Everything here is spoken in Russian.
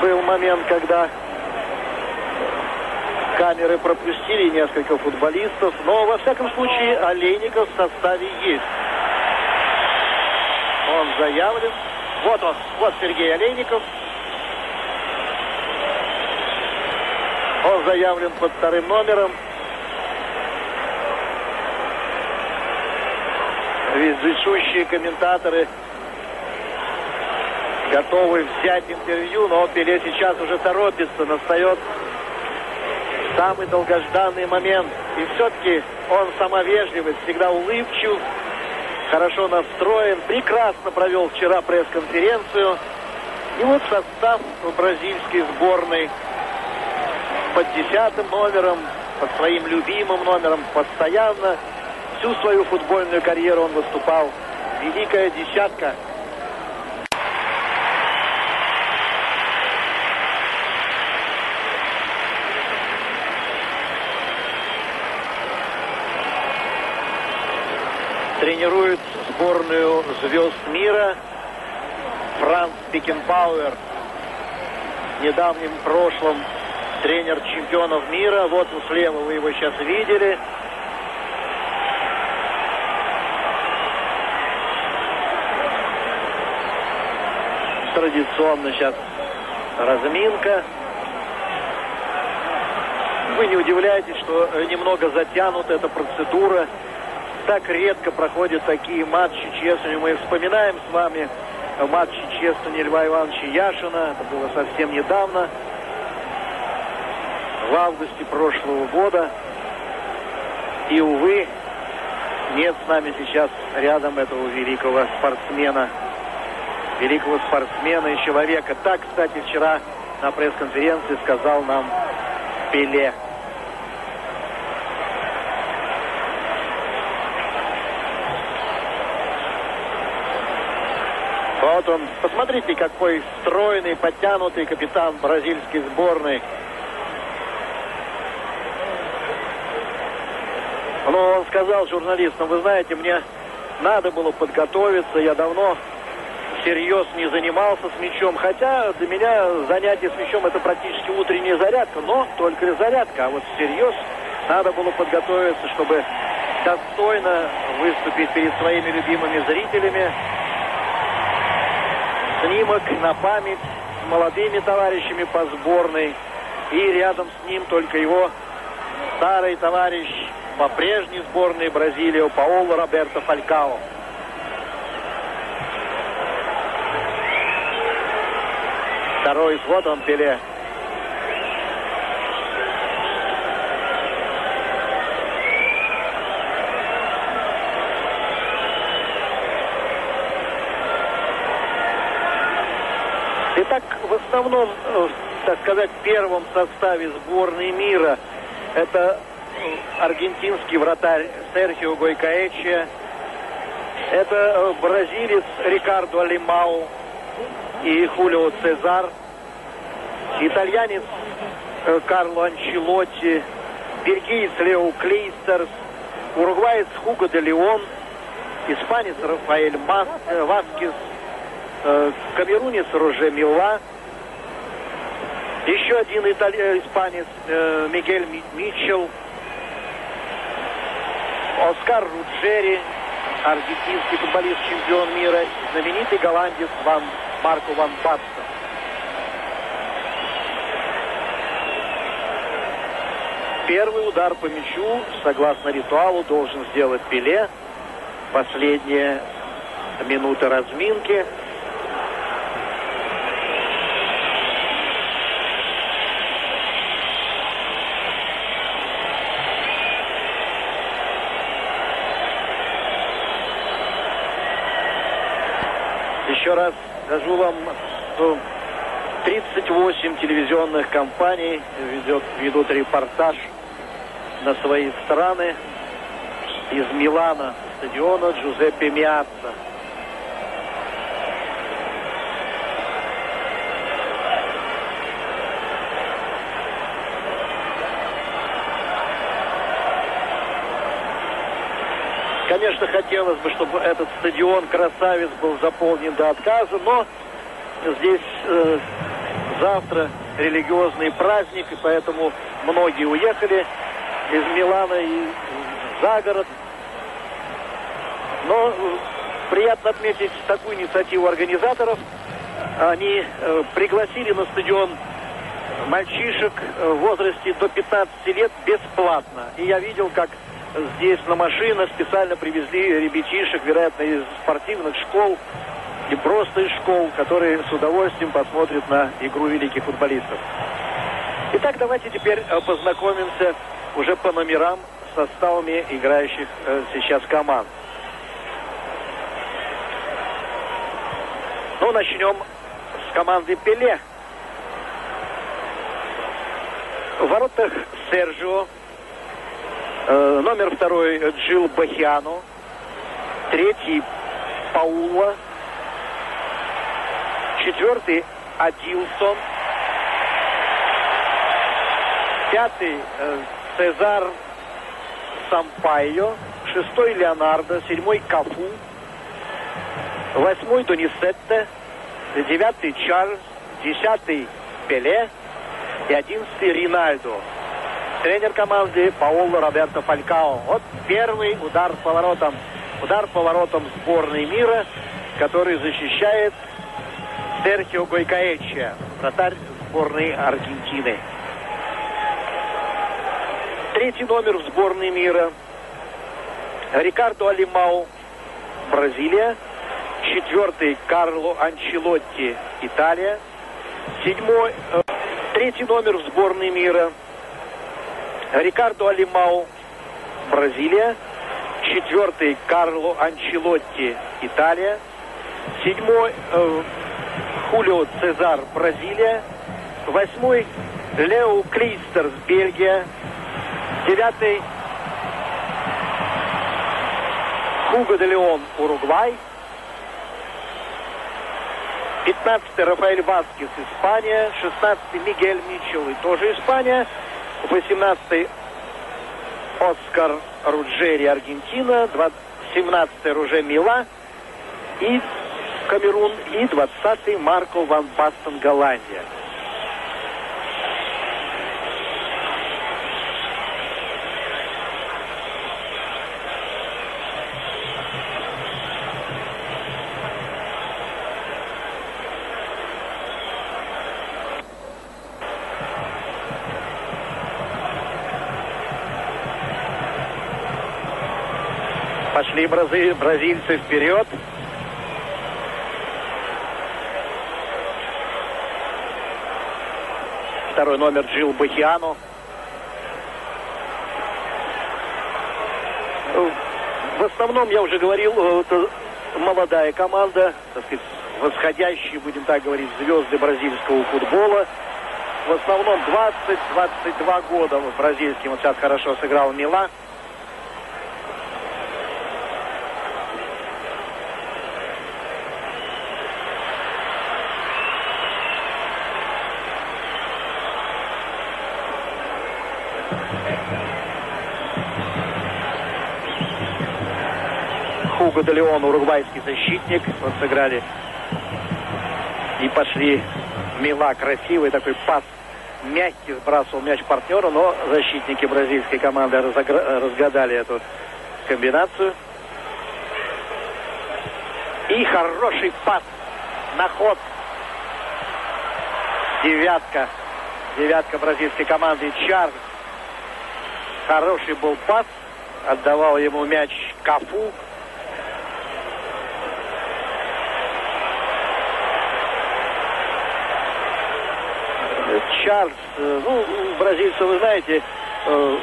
был момент, когда камеры пропустили несколько футболистов, но во всяком случае Олейников в составе есть. Он заявлен. Вот он, вот Сергей Олейников. Он заявлен под вторым номером. Вездесущие комментаторы готовы взять интервью, но Пеле сейчас уже торопится, настает самый долгожданный момент. И все-таки он самовежливый, всегда улыбчив, хорошо настроен, прекрасно провел вчера пресс-конференцию. И вот состав бразильской сборной под десятым номером, под своим любимым номером, постоянно всю свою футбольную карьеру он выступал. Великая десятка. Тренирует сборную звезд мира Франц Пикенбауэр. В недавнем прошлом тренер чемпионов мира. Вот слева вы его сейчас видели. Традиционно сейчас разминка. Вы не удивляетесь, что немного затянута эта процедура. Так редко проходят такие матчи, честно. Мы вспоминаем с вами матчи честно Льва Ивановича Яшина. Это было совсем недавно в августе прошлого года. И, увы, нет с нами сейчас рядом этого великого спортсмена. Великого спортсмена и человека. Так, кстати, вчера на пресс-конференции сказал нам Пеле. Вот он. Посмотрите, какой стройный, подтянутый капитан бразильской сборной. Но он сказал журналистам, вы знаете, мне надо было подготовиться, я давно всерьез не занимался с мячом, хотя для меня занятие с мячом это практически утренняя зарядка, но только зарядка, а вот всерьез надо было подготовиться, чтобы достойно выступить перед своими любимыми зрителями. Снимок на память с молодыми товарищами по сборной. И рядом с ним только его старый товарищ по прежней сборной Бразилии Паоло Роберто Фалькао. Второй вот он Пеле. Итак, в основном, э, так сказать, первом составе сборной мира это аргентинский вратарь Серхио Гойкаэчи. Это э, бразилец Рикардо Алимау и Хулио Цезар. Итальянец э, Карло Анчелотти. Бельгиец Лео Клейстерс. Уругваец Хуго де Леон. Испанец Рафаэль Мас, Васкис. Камерунец Роже Мила. Еще один италь... испанец Мигель Митчелл. Оскар Руджери, аргентинский футболист, чемпион мира, знаменитый голландец Ван, Марко Ван Батстен. Первый удар по мячу, согласно ритуалу, должен сделать Пеле. Последняя минута разминки. Еще раз скажу вам, что 38 телевизионных компаний ведет, ведут репортаж на свои страны из Милана, стадиона Джузеппе Миатца. Конечно, хотелось бы, чтобы этот стадион красавец был заполнен до отказа, но здесь э, завтра религиозный праздник, и поэтому многие уехали из Милана и за город. Но э, приятно отметить такую инициативу организаторов. Они э, пригласили на стадион мальчишек э, в возрасте до 15 лет бесплатно. И я видел, как здесь на машинах специально привезли ребятишек, вероятно, из спортивных школ и просто из школ, которые с удовольствием посмотрят на игру великих футболистов. Итак, давайте теперь э, познакомимся уже по номерам составами играющих э, сейчас команд. Ну, начнем с команды Пеле. В воротах Серджио. Э, номер второй Джил Бахиано. Третий Паула. Четвертый Адилсон. Пятый э, Цезар Сампайо. Шестой Леонардо. Седьмой Кафу. Восьмой Донисетте. Девятый Чарльз. Десятый Пеле. И одиннадцатый Ринальдо. Тренер команды Паоло Роберто Фалькао. Вот первый удар по воротам. Удар по воротам сборной мира, который защищает Серхио Гойкаэча, вратарь сборной Аргентины. Третий номер в сборной мира. Рикардо Алимау, Бразилия. Четвертый Карло Анчелотти, Италия. Седьмой, э, третий номер в сборной мира. Рикардо Алимау, Бразилия. Четвертый Карло Анчелотти, Италия. Седьмой э, Хулио Цезар, Бразилия. Восьмой Лео Клейстерс, Бельгия. Девятый Хуго де Леон, Уругвай. 15 Рафаэль Васкис, Испания. 16 Мигель Митчелл, и тоже Испания. 18 Оскар Руджери, Аргентина. 17 Руже Мила и Камерун. И 20 Марко Ван Бастен, Голландия. Пошли бразы- бразильцы вперед. Второй номер Джил Бахиану. В основном, я уже говорил, э, это молодая команда, так сказать, восходящие, будем так говорить, звезды бразильского футбола. В основном 20-22 года в бразильским. Вот сейчас хорошо сыграл Мила. Леон, уругвайский защитник. Вот сыграли и пошли Мила красивый такой пас. Мягкий сбрасывал мяч партнеру, но защитники бразильской команды разгадали эту комбинацию. И хороший пас на ход. Девятка. Девятка бразильской команды Чарльз. Хороший был пас. Отдавал ему мяч Кафу. Чарльз, э, ну, бразильцы, вы знаете, э,